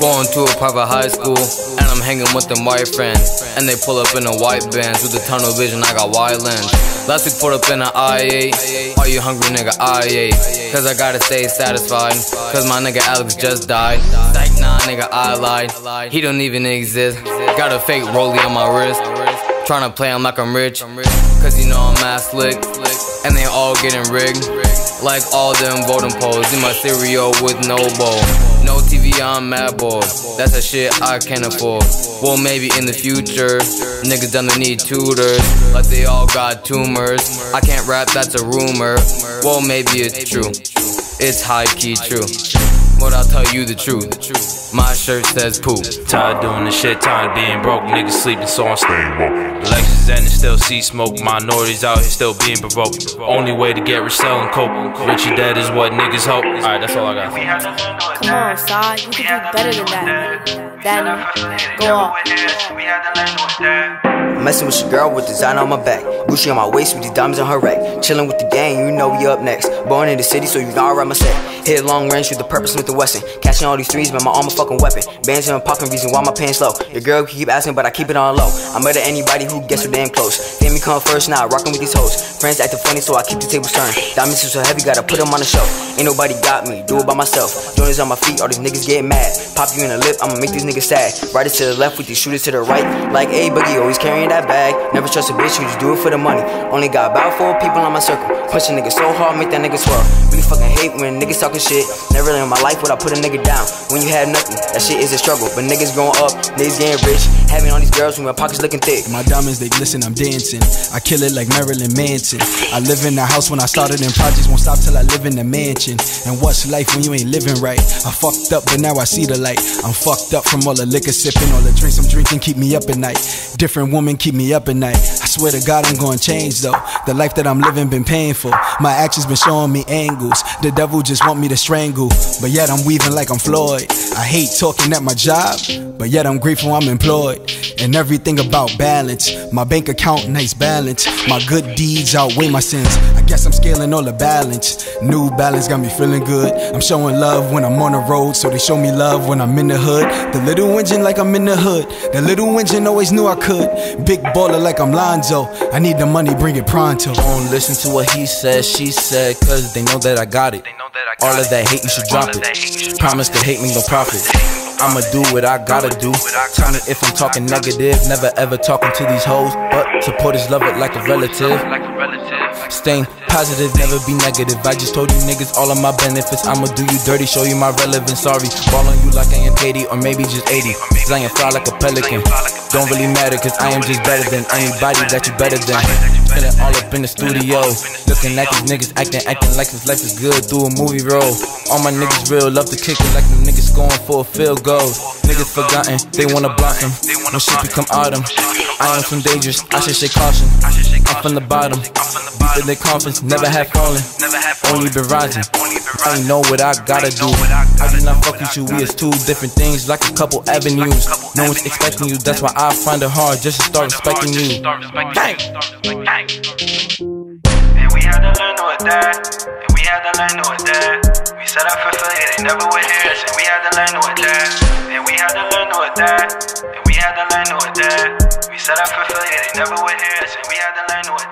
Going to a private high school, and I'm hanging with them white friends. And they pull up in a white van, with the tunnel vision, I got wide lens. Last week pulled up in an I8. Are you hungry, nigga? I ate. Cause I gotta stay satisfied. Cause my nigga Alex just died. Like, nah, nigga, I lied. He don't even exist. Got a fake rollie on my wrist. Trying to play him like I'm rich. Cause you know I'm ass slick. And they all getting rigged. Like all them voting polls in my cereal with no bowl. No TV, I'm mad bored. That's a shit I can't afford. Well, maybe in the future, niggas don't need tutors. Like they all got tumors. I can't rap, that's a rumor. Well, maybe it's true. It's high key true. But I'll tell you the truth. My shirt says poop. Tired doing the shit, tired being broke. Niggas sleeping, so I'm staying woke. Elections ending, still see smoke. Minorities out here still being provoked. Only way to get rich selling coke. Richie dead is what niggas hope. Alright, that's all I got. Come on, Sai. You can do better than that. Danny, go on. Messing with your girl with designer on my back. Gucci on my waist with these diamonds on her rack. Chilling with the gang, you know we up next. Born in the city, so you know I ride my set. Hit long range with the purpose with the Wesson. Catching all these threes, man, my arm a fucking weapon. Bands and popping reason why my pants low. Your girl keep asking, but I keep it on low. I'm better anybody who gets so damn close. Family come first now, rocking with these hoes. Friends acting funny, so I keep the tables turned. Diamonds so heavy, gotta put them on the shelf. Ain't nobody got me, do it by myself. Jordans on my feet, all these niggas get mad. Pop you in the lip, I'ma make these niggas sad. Riders to the left with these shooters to the right. Like A Boogie, always carrying that bag. Never trust a bitch who just do it for the money. Only got about four people on my circle. Push a nigga so hard, make that nigga swirl. Really fucking hate when niggas talking shit. Never in my life would I put a nigga down. When you had nothing, that shit is a struggle. But niggas growing up, niggas getting rich. Having all these girls with my pockets looking thick. My diamonds, they glisten, I'm dancing. I kill it like Marilyn Manson. I live in the house when I started in projects, won't stop till I live in the mansion. And what's life when you ain't living right? I fucked up, but now I see the light. I'm fucked up from all the liquor sipping, all the drinks I'm drinking keep me up at night. Different woman keep me up at night. Swear to God, I'm gonna change though. The life that I'm living been painful. My actions been showing me angles. The devil just want me to strangle, but yet I'm weaving like I'm Floyd. I hate talking at my job, but yet I'm grateful I'm employed. And everything about balance. My bank account, nice balance. My good deeds outweigh my sins. I guess I'm scaling all the balance. New balance got me feeling good. I'm showing love when I'm on the road, so they show me love when I'm in the hood. The little engine like I'm in the hood. The little engine always knew I could. Big baller like I'm Lonzo. I need the money, bring it pronto. Don't listen to what he said, she said, cause they know that I got it. All of that hate, you should drop it. Promise to hate me, no profit. I'ma do what I gotta do. Tell me if I'm talking negative, never ever talking to these hoes. But supporters love it like a relative. Staying positive, never be negative. I just told you niggas all of my benefits. I'ma do you dirty, show you my relevance. Sorry, ball on you like I am 80 or maybe just 80. Cause I am fly like a pelican. Don't really matter, cause I am just better than anybody that you better than. Spending all up in the studio. Looking at these niggas acting, acting like his life is good through a movie role. All my niggas real, love to kick it like them niggas going for a field goal. Niggas forgotten, they wanna blossom. When shit become autumn. I am some dangerous, I should say caution. I'm from the bottom. Deep in the conference, never have fallen. Only been rising. I ain't know what I gotta do. I do not fuck with you, we is two different things, like a couple avenues. No one's expecting you, that's why I find it hard just to start respecting you. Gang! And we had to learn to adapt. And we had to learn to adapt. We set up for failure, they never would hear us. And we had to learn to adapt. And we had to learn to adapt. And we had to learn to adapt. We set up for failure, they never would hear us. And we had to learn to adapt.